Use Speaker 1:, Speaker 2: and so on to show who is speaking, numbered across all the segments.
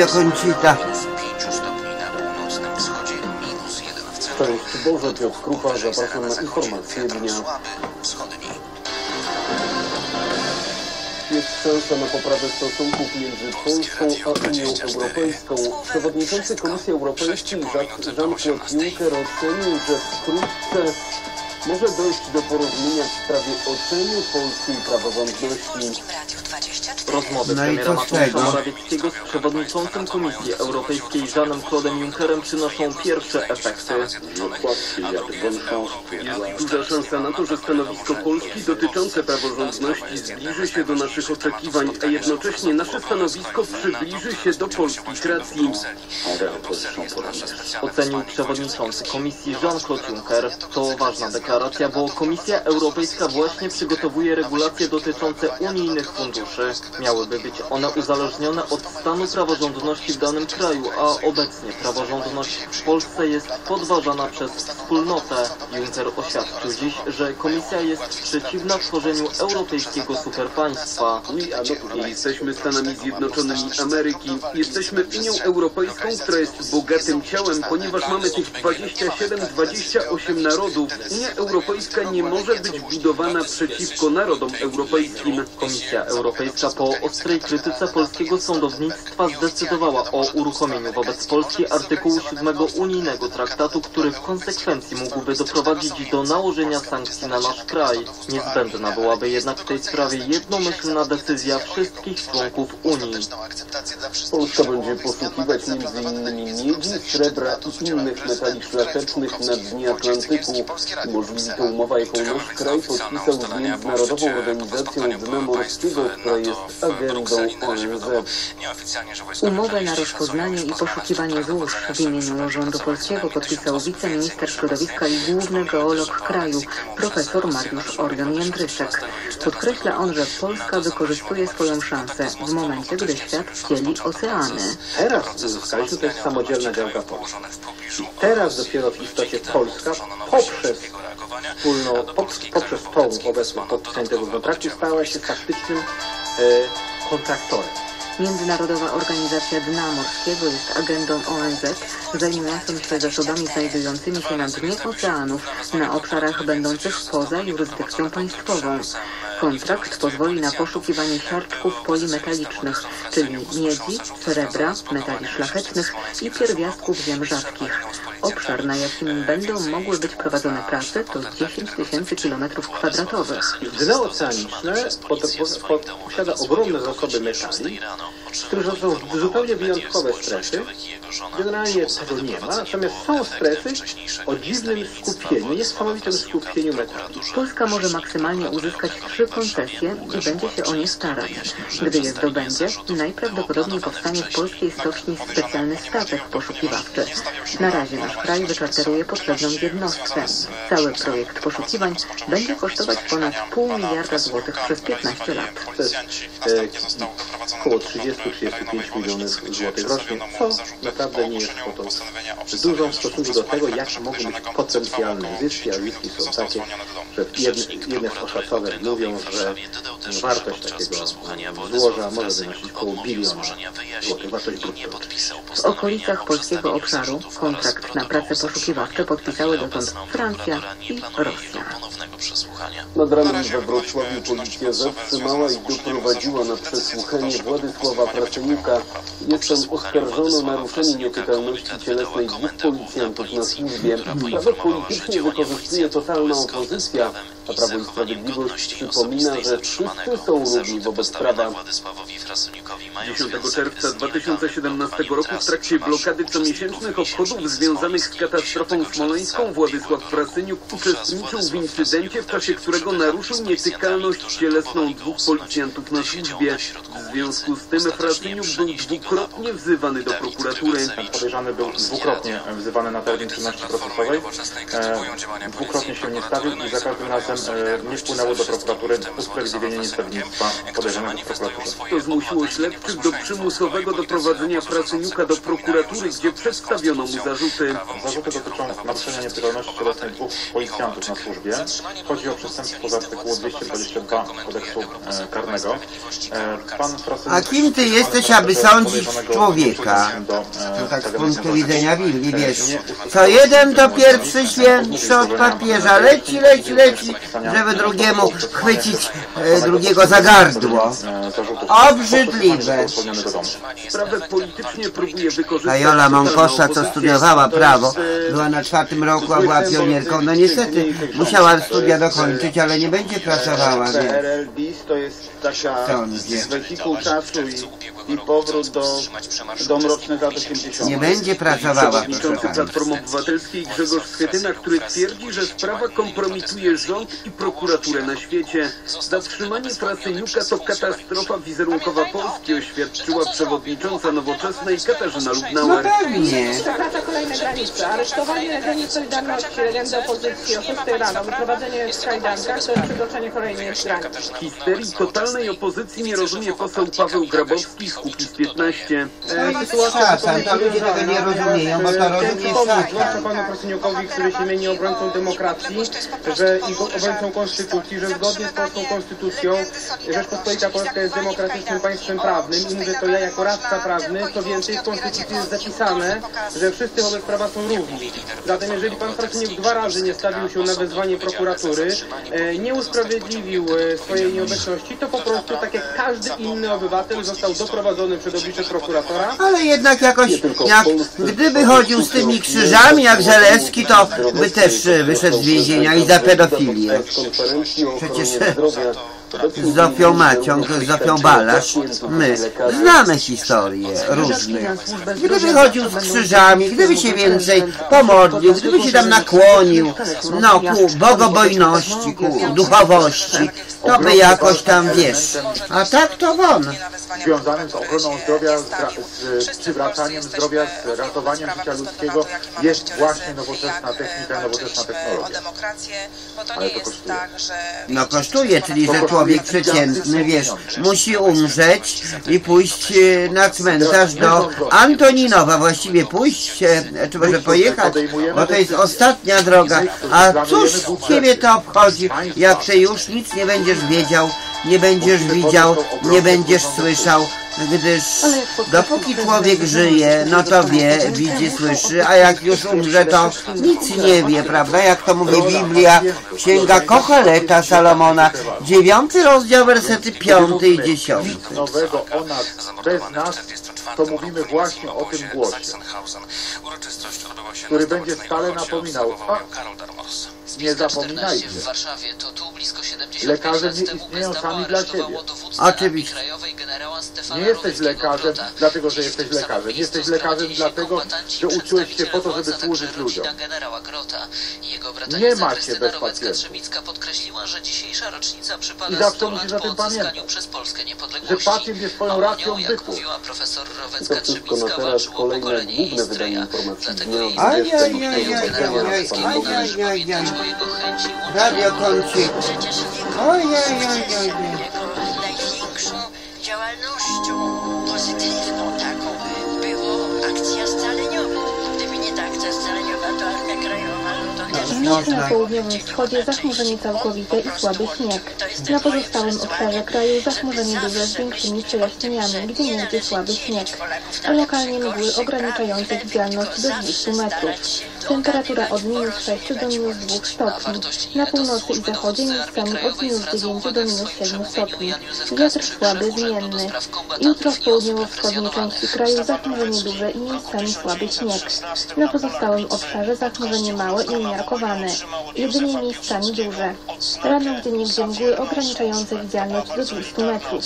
Speaker 1: Jakończyta.
Speaker 2: Minus 5 stopni na północnym wschodzie, minus 1 w centrum.
Speaker 3: Boże, Piotr Krupa, zapraszam na informacje
Speaker 2: Wiatr
Speaker 3: dnia. Jest szansa na poprawę stosunków między Polską a Unią Europejską. Przewodniczący Komisji Europejskiej Jean-Claude Juncker ocenił, że wkrótce może dojść do porozumienia w sprawie oceny polskiej praworządności.
Speaker 4: Rozmowy
Speaker 1: No i
Speaker 4: premiera
Speaker 1: co z
Speaker 4: Mateusza
Speaker 1: tego?
Speaker 4: Morawieckiego z przewodniczącym Komisji Europejskiej Jeanem Claude'em Junckerem przynoszą pierwsze efekty.
Speaker 3: Jest duża szansa na to, że stanowisko Polski dotyczące praworządności zbliży się do naszych oczekiwań, a jednocześnie nasze stanowisko przybliży się do polskich racji.
Speaker 4: Ocenił przewodniczący Komisji Jean-Claude Juncker. To ważna deklaracja, bo Komisja Europejska właśnie przygotowuje regulacje dotyczące unijnych funduszy. Miałyby być one uzależnione od stanu praworządności w danym kraju, a obecnie praworządność w Polsce jest podważana przez wspólnotę. Juncker oświadczył dziś, że Komisja jest przeciwna tworzeniu europejskiego superpaństwa.
Speaker 3: Jesteśmy Stanami Zjednoczonymi Ameryki. Jesteśmy Unią Europejską, która jest bogatym ciałem, ponieważ mamy tych 27-28 narodów. Unia Europejska nie może być budowana przeciwko narodom europejskim.
Speaker 4: Komisja Europejska po ostrej krytyce polskiego sądownictwa zdecydowała o uruchomieniu wobec Polski artykułu 7 unijnego traktatu, który w konsekwencji mógłby doprowadzić do nałożenia sankcji na nasz kraj. Niezbędna byłaby jednak w tej sprawie jednomyślna decyzja wszystkich członków Unii.
Speaker 3: Polska będzie poszukiwać m.in. miedzi, srebra i innych metali szlachetnych na dnie Atlantyku. Umożliwi to umowa, jaką nasz kraj podpisał z Międzynarodową Organizacją Dna Morskiego, która jest agendą ONZ.
Speaker 5: Umowę na rozpoznanie i poszukiwanie złóż w imieniu rządu polskiego podpisał wiceminister środowiska i główny geolog kraju, profesor Mariusz Orion-Jędryszek. Podkreśla on, że Polska wykorzystuje swoją szansę w momencie, gdy świat dzieli oceany.
Speaker 6: Teraz uzyskaliśmy, to jest samodzielna działka Polska. Teraz dopiero w istocie Polska poprzez wspólną, pop- poprzez tą obecną podpisanie tego kontraktu stała się faktycznym e, kontraktorem.
Speaker 5: Międzynarodowa Organizacja Dna Morskiego jest agendą ONZ zajmującą się zasobami znajdującymi się na dnie oceanów na obszarach będących poza jurysdykcją państwową. Kontrakt pozwoli na poszukiwanie siarczków polimetalicznych, czyli miedzi, srebra, metali szlachetnych i pierwiastków ziem rzadkich. Obszar, na jakim będą mogły być prowadzone prace, to 10 tysięcy kilometrów kwadratowych.
Speaker 6: Dno oceaniczne posiada ogromne zasoby metali, które są zupełnie wyjątkowe strefy. Generalnie tego nie ma, natomiast są strefy o dziwnym skupieniu, niesamowitym skupieniu metali.
Speaker 5: Polska może maksymalnie uzyskać trzy koncesje i będzie się o nie starać. Gdy je zdobędzie, najprawdopodobniej powstanie w polskiej stoczni specjalny statek poszukiwawczy. Na razie nasz kraj wyczarteruje potrzebną jednostkę. Cały projekt poszukiwań będzie kosztować ponad pół miliarda złotych przez 15 lat.
Speaker 6: To jest e, około 30-35 milionów złotych rocznie, co naprawdę nie jest kwotą dużą w stosunku do tego, jakie mogą być potencjalne zyski, a zyski są takie, że jedne, jedne z oszacowych mówią, że wartość takiego złoża może wynosić około biliona złotych, wartość brutto.
Speaker 5: W okolicach polskiego obszaru kontrakt na prace poszukiwawcze podpisały dotąd Francja i Rosja.
Speaker 3: Nad ranem we Wrocławiu policja zatrzymała i doprowadziła na przesłuchanie Władysława Pracownika. Jest on oskarżony o naruszenie nietykalności cielesnej dwóch policjantów na służbie. Prawo politycznie wykorzystuje totalna opozycja, a Prawo i Sprawiedliwość przypomina, że wszyscy są równi wobec prawa. 10 czerwca 2017 roku w trakcie blokady comiesięcznych obchodów związanych z katastrofą smoleńską Władysław Frasyniuk uczestniczył w incydencie, w czasie którego naruszył nietykalność cielesną dwóch policjantów na służbie. W związku z tym Frasyniuk był dwukrotnie wzywany do prokuratury.
Speaker 7: Podejrzany był dwukrotnie wzywany na termin czynności procesowej. E, dwukrotnie się nie stawił i za każdym razem
Speaker 8: nie wpłynęło do prokuratury usprawiedliwienie niestawnictwa podejrzanego w prokuraturze.
Speaker 9: To zmusiło śledczych do przymusowego doprowadzenia Frasyniuka do prokuratury, gdzie przedstawiono mu zarzuty.
Speaker 8: Zarzuty dotyczą naruszenia nietykalności cielesnej dwóch policjantów na służbie. Chodzi o przestępstwo z artykułu 222 kodeksu e, karnego. E, pan Frasyniuk-
Speaker 1: A kim ty jesteś, aby sądzić człowieka?
Speaker 8: do, e,
Speaker 1: To tak z punktu widzenia
Speaker 8: E,
Speaker 1: wiesz. Co jeden to pierwszy świętszy od papieża. Leci, leci, leci, żeby drugiemu chwycić e, drugiego za gardło.
Speaker 8: e.
Speaker 1: Obrzydliwe.
Speaker 9: Sprawę politycznie próbuje wykorzystać...
Speaker 1: Ta Jola Mąkosza, co studiowała prawo,
Speaker 9: e,
Speaker 1: była na czwartym roku, a była pionierką. No niestety, musiała studia dokończyć, ale nie będzie pracowała,
Speaker 10: BIS to jest wehikuł czasu i, i powrót do, do mrocznych lat 80.
Speaker 1: Nie będzie pracowała,
Speaker 9: Przewodniczący. Platformy Obywatelskiej Grzegorz Schetyna, który twierdzi, że sprawa kompromituje rząd i prokuraturę na świecie. Zatrzymanie Frasyniuka to katastrofa wizerunkowa Polski, oświadczyła przewodnicząca nowoczesnej Katarzyna
Speaker 1: No
Speaker 9: Lubnauer.
Speaker 1: pewnie.
Speaker 11: Przekracza kolejne granice. Aresztowanie Legionii Solidarności, legendy opozycji o 6 rano, wyprowadzenie w kajdankach to jest przekroczenie kolejnych granic.
Speaker 9: Histerii totalnej opozycji nie rozumie poseł Paweł Grabowski z Kukiz 15.
Speaker 1: To jest szatan, to ludzie tego nie rozumieją, bo to rozumie
Speaker 10: przypomnieć, zwłaszcza
Speaker 1: szatan.
Speaker 10: panu Frasyniukowi, który się mieni obrońcą demokracji że i obrońcą konstytucji, że zgodnie z polską konstytucją Rzeczpospolita Polska jest demokratycznym państwem prawnym i mówię to ja jako radca prawny, co więcej w konstytucji jest zapisane, że wszyscy wobec prawa są równi. Zatem jeżeli pan Frasyniuk dwa razy nie stawił się na wezwanie prokuratury, e, nie usprawiedliwił e, swojej nieobecności, to po prostu tak jak każdy inny obywatel został doprowadzony przed oblicze prokuratora
Speaker 1: Ale jednak jakoś, jak gdyby chodził z tymi krzyżami jak Zalewski, to by też e, wyszedł z więzienia i za pedofilię. Przecież Zofią Macią, z Zofią Balasz, my znamy historie różne. Gdyby chodził z krzyżami, gdyby się więcej pomodlił, gdyby się tam nakłonił, no ku bogobojności, ku duchowości, to by jakoś tam, wiesz, a tak to won.
Speaker 8: związanym z ochroną zdrowia, z, z przywracaniem zdrowia, z ratowaniem życia ludzkiego jest właśnie nowoczesna technika, nowoczesna technologia. Ale to kosztuje.
Speaker 1: No kosztuje, czyli że człowiek przeciętny, wiesz, musi umrzeć i pójść e, na cmentarz do Antoninowa, właściwie pójść, e, czy może pojechać, bo to jest ostatnia droga. A cóż ciebie to obchodzi, jak ty już nic nie będziesz wiedział, nie będziesz widział, nie będziesz słyszał, gdyż dopóki człowiek żyje, no to wie, widzi, słyszy, a jak już umrze, to nic nie wie, prawda? Jak to mówi Biblia, księga Kocheleta Salomona, dziewiąty rozdział, wersety piąty i dziesiąty.
Speaker 8: Bez nas, to mówimy właśnie o tym głosie, który będzie stale napominał, a nie zapominajcie,
Speaker 3: w Warszawie to tu blisko 75
Speaker 8: lekarze
Speaker 3: lat
Speaker 8: nie
Speaker 3: temu
Speaker 8: istnieją sami dla
Speaker 3: generała Stefana
Speaker 8: Nie jesteś lekarzem, dlatego że jesteś lekarzem.
Speaker 3: miejscu
Speaker 8: Jesteś lekarzem dlatego, że uczyłeś się po to, żeby służyć
Speaker 3: a
Speaker 8: ludziom. Nie macie
Speaker 3: Krystyna
Speaker 8: bez pacjentów.
Speaker 3: Podkreśliła, że dzisiejsza rocznica przypada
Speaker 8: I zawsze
Speaker 3: 100 lat
Speaker 8: musisz
Speaker 3: po
Speaker 8: tym
Speaker 3: odzyskaniu
Speaker 8: pamiętać.
Speaker 3: przez Polskę niepodległości.
Speaker 8: Że pacjent jest
Speaker 3: o
Speaker 8: racją bytu.
Speaker 3: profesor
Speaker 9: To wszystko na
Speaker 3: Trzebicka,
Speaker 9: teraz. Kolejne główne wydanie
Speaker 3: stryja.
Speaker 9: informacji
Speaker 3: Dlatego
Speaker 9: dnia.
Speaker 3: jej
Speaker 12: nocy na południowym wschodzie zachmurzenie całkowite i słaby śnieg. Na pozostałym obszarze kraju zachmurzenie duże z większymi przejaśnieniami, gdzie niegdzie słaby śnieg. A lokalnie mgły ograniczające widzialność do 200 metrów. Temperatura od minus 6 do minus 2 stopni. Na północy i zachodzie miejscami od minus 9 do minus 7 stopni. Wiatr słaby, zmienny. Jutro w południowo-wschodniej części kraju zachmurzenie duże i miejscami słaby śnieg. Na pozostałym obszarze zachmurzenie małe i umiarkowane. Jedynie miejscami duże. Rano gdzie niegdzie mgły ograniczające widzialność do 200 metrów.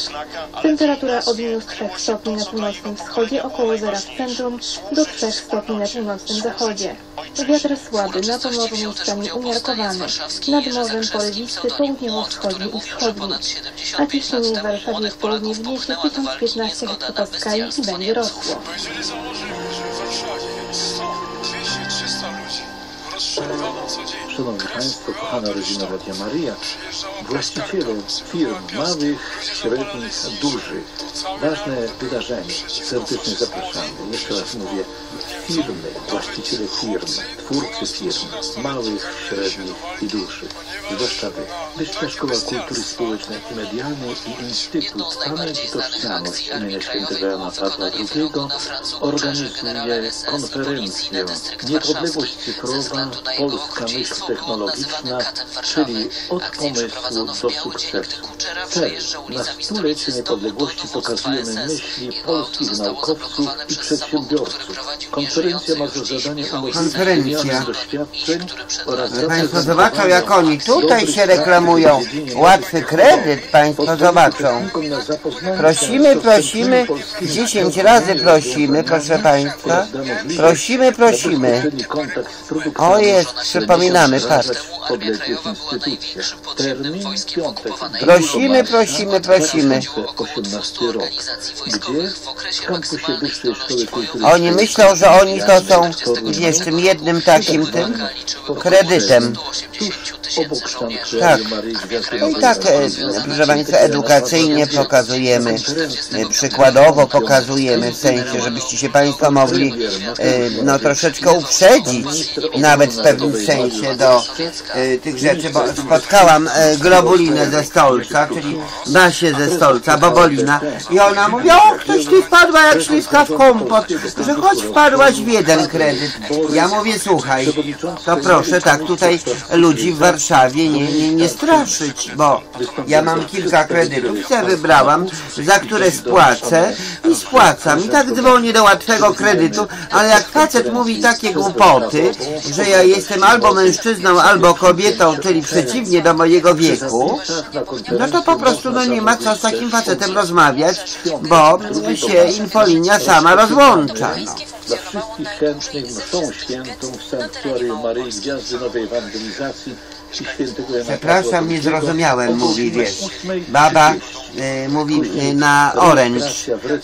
Speaker 12: Temperatura od minus 3 stopni na północnym wschodzie, około zera w centrum, do 3 stopni na północnym zachodzie. Wiatr słaby, na pomorzu miejscami umiarkowany. Nad morzem porywisty, południowo-wschodni i wschodni. A ciśnienie w Warszawie w południe wniesie 1015 hektopaskali i będzie rosło.
Speaker 8: Szanowni Państwo, kochana rodzina Radia Maryja, właściciele firm małych, średnich, dużych, ważne wydarzenie, serdecznie zapraszamy. Jeszcze raz mówię, firmy, właściciele firm, twórcy firm, małych, średnich i dużych, zwłaszcza Wy. Wyższa Szkoła Kultury Społecznej i Medialnej i Instytut Pamięć i Tożsamość imienia świętego Jana Pawła II organizuje konferencję Niepodległość cyfrowa, Polska myśl technologiczna, czyli od pomysłu do sukcesu. Cel. Na stulecie niepodległości pokazujemy myśli polskich naukowców i przedsiębiorców. Konferencja ma za zadanie wymianę doświadczeń oraz
Speaker 1: Państwo zobaczą, jak oni tutaj się reklamują. Łatwy kredyt, Państwo zobaczą. Prosimy, prosimy, 10 razy prosimy, proszę Państwa. Prosimy, prosimy. O jest, przypominamy,
Speaker 8: piątek.
Speaker 1: Prosimy, prosimy, prosimy.
Speaker 8: 2018 rok. Gdzie? W kampusie Wyższej Szkoły Kultury
Speaker 1: Oni myślą, że oni to są, wiesz, tym jednym takim tym kredytem. Tak. No i tak, e, proszę Państwa, edukacyjnie pokazujemy, e, przykładowo pokazujemy, w sensie, żebyście się Państwo mogli e, no troszeczkę uprzedzić, nawet w pewnym sensie do e, tych rzeczy, bo spotkałam e, Globulinę ze Stolca, czyli Basię ze Stolca, Bobolina i ona mówi, o, ktoś ty wpadła jak śliska w kompot, że choć wpadłaś w jeden kredyt. Ja mówię, słuchaj, to proszę tak tutaj ludzi w Warszawie nie, nie, nie straszyć, bo ja mam kilka kredytów, te wybrałam, za które spłacę i spłacam. I tak dzwonię do łatwego kredytu, ale jak facet mówi takie głupoty, że ja jestem albo mężczyzną, albo kobietą, czyli przeciwnie do mojego wieku, no to po prostu no nie ma co z takim facetem rozmawiać, bo się infolinia sama rozłącza. No.
Speaker 8: Dla wszystkich chętnych mszą świętą w sanktuarium Maryi Gwiazdy Nowej Ewangelizacji
Speaker 1: Przepraszam, nie zrozumiałem, mówi, wiesz.
Speaker 8: 8:30.
Speaker 1: Baba e, mówi e, na oręcz.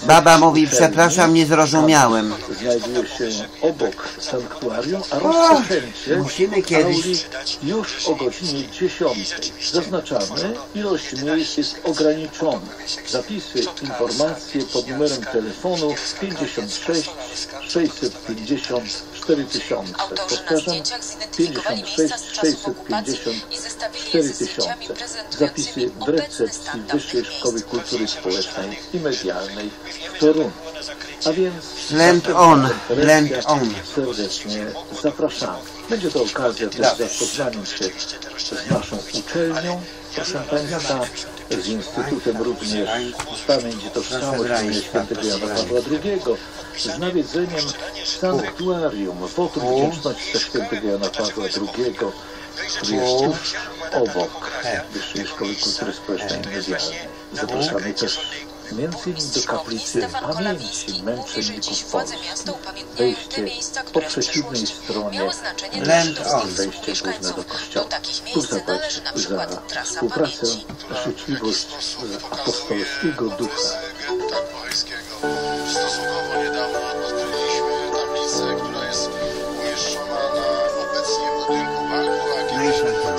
Speaker 1: Baba mówi, przepraszam, nie zrozumiałem.
Speaker 8: Znajduje się obok sanktuarium, a rozpoczęcie
Speaker 1: musimy kiedyś-
Speaker 8: już o godzinie 10. Zaznaczamy, ilość miejsc jest ograniczona. Zapisy, informacje pod numerem telefonu 56 650 4000. Powtarzam, 56 650 4000. Zapisy w recepcji Wyższej Szkoły Kultury Społecznej i Medialnej w Toruniu. A więc
Speaker 1: Land on, land on.
Speaker 8: serdecznie zapraszamy. Będzie to okazja też zapoznania się z naszą uczelnią, proszę Państwa, z Instytutem również Pamięć i Tożsamość Świętego Jana Pawła II, z nawiedzeniem sanktuarium Wotum Wdzięczności za Świętego Jana Pawła II, który jest tuż obok Wyższej Szkoły Kultury Społecznej i Medialnej. Zapraszamy też między innymi do kaplicy pamięci męczenników Polski. Wejście po przeciwnej stronie
Speaker 1: Land on.
Speaker 8: wejście główne do kościoła. Tu zapłać za współpracę, życzliwość apostolskiego ducha.
Speaker 13: Stosunkowo niedawno odkryliśmy tablicę, która jest umieszczona na obecnie budynku banku AGD.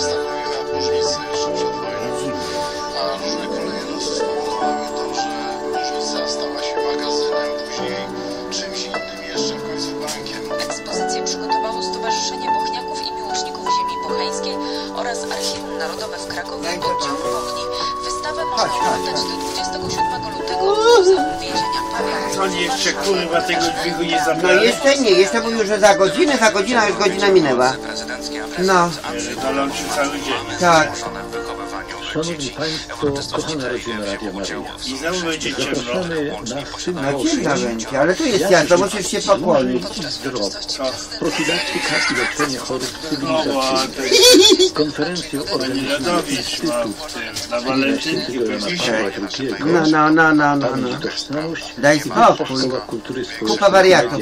Speaker 13: Stanowi na różnicy jeszcze przed wojną, a różne kolejne losy spowodowały to, że różnica stała się magazynem, później czymś innym jeszcze, w końcu bankiem.
Speaker 14: Ekspozycję przygotowało Stowarzyszenie Bochniaków i Miłośników Ziemi Bocheńskiej oraz Archiwum Narodowe w Krakowie Oddział Bochni. Wystawę można oglądać do 27
Speaker 15: On jeszcze kurwa tego dźwigu nie
Speaker 1: No
Speaker 15: zabrał.
Speaker 1: jeszcze nie, jeszcze mówił, że za godzinę, za godzinę, już godzina minęła. No,
Speaker 15: Dolą się cały dzień.
Speaker 1: tak.
Speaker 8: Szanowni Państwo, kochana rodzina Radia Maryja.
Speaker 15: I znowu będzie ciemno.
Speaker 8: Zapraszamy na
Speaker 1: będzie, ale tu jest jasno, musisz się pokłonić.
Speaker 8: profilaktyka i leczenie chorób cywilizacyjnych. Konferencję organizuje Instytut imienia Świętego Jana. Pawła II.
Speaker 1: No, no, no, no, no, no. Daj spokój.
Speaker 8: Kultury
Speaker 1: Kupa wariatów.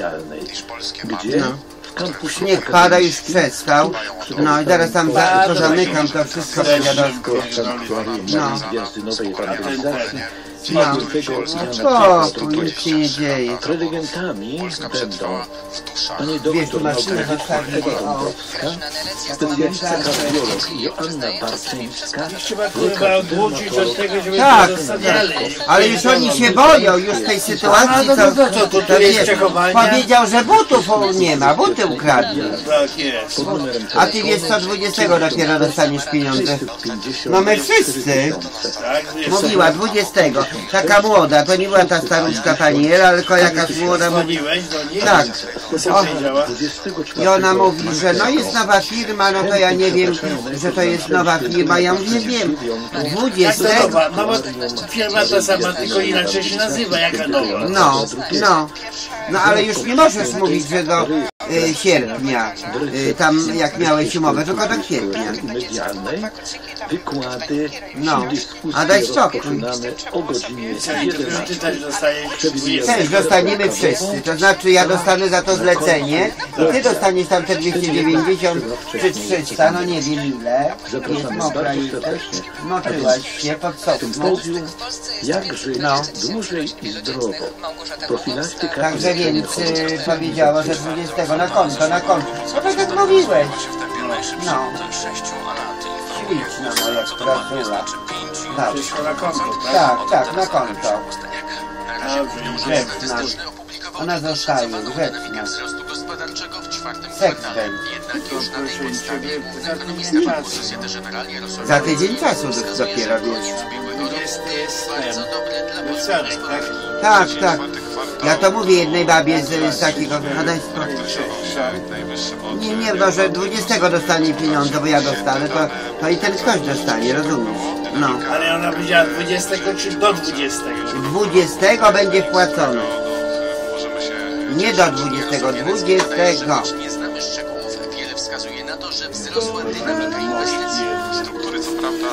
Speaker 8: Gdzie?
Speaker 1: No. Śnieg pada, już przestał. No i teraz tam za, to zamykam to wszystko, No.
Speaker 8: Nowej Ewangelizacji
Speaker 1: No. Spokój, nic się nie dzieje.
Speaker 8: Prelegentami będą pani doktor
Speaker 1: maszyny
Speaker 8: nauk
Speaker 1: zostawili,
Speaker 8: Ewa. Dąbrowska, specjalistka kardiolog Joanna Barczyńska,
Speaker 15: żeby
Speaker 1: Tak,
Speaker 15: zostawiali.
Speaker 1: ale już oni się boją już tej sytuacji,
Speaker 15: no
Speaker 1: co,
Speaker 15: to co, to tu
Speaker 1: to
Speaker 15: jest
Speaker 1: powiedział, że butów nie ma, buty ukradli.
Speaker 15: Tak
Speaker 1: A ty wiesz co, 20 dopiero dostaniesz pieniądze.
Speaker 8: 650
Speaker 1: No my wszyscy.
Speaker 15: Tak,
Speaker 1: Mówiła 20. Taka młoda, to nie była ta staruszka pani Ela, tylko jakaś młoda mówi. Tak. O? I ona mówi, że no jest nowa firma, no to ja nie wiem, że to jest nowa firma. Ja mówię, wiem,
Speaker 15: Jak
Speaker 1: 20.
Speaker 15: to nowa? Nowa firma ta sama, tylko inaczej się nazywa. Jaka nowa?
Speaker 1: No, no. No ale już nie możesz mówić, że do y, sierpnia, y, tam jak miałeś umowę, tylko do
Speaker 8: wykłady
Speaker 1: No, a daj spokój.
Speaker 15: Ty
Speaker 8: 11.
Speaker 15: też dostajesz
Speaker 1: Też dostaniemy wszyscy, to znaczy ja dostanę za to zlecenie i ty dostaniesz tam te 290 czy 300, no nie wiem ile. Jest mokra jesteś,
Speaker 8: serdecznie.
Speaker 1: moczyłaś się pod.
Speaker 8: Sympozjum Jak żyć
Speaker 1: No.
Speaker 8: dłużej i zdrowo. Profilaktyka
Speaker 1: Także
Speaker 8: i
Speaker 1: więc y, powiedziała, że 20 na konto, na konto. No tak jak mówiłeś. No. Śliczna moja krasula. Tak,
Speaker 15: wszystko na konto, tak?
Speaker 1: tak, tak, na konto.
Speaker 15: Dobrze,
Speaker 1: Grzeczna. Ona zostaje, grzeczna. Sekspent. Za tydzień czasu do- dopiero wiesz.
Speaker 15: Tak?
Speaker 1: Tak, tak. Ja to mówię jednej babie z, z takiego... No spokój. Nie, nie, no, że 20 dostanie pieniądze, bo ja dostanę, to, to i ten ktoś dostanie, rozumiesz? No.
Speaker 15: Ale ona powiedziała 20 czy do 20?
Speaker 1: 20 będzie wpłacone. Nie do 20, 20.
Speaker 3: Nie znamy szczegółów. Wiele wskazuje na to, że wzrosła dynamika inwestycji.
Speaker 16: Struktury co prawda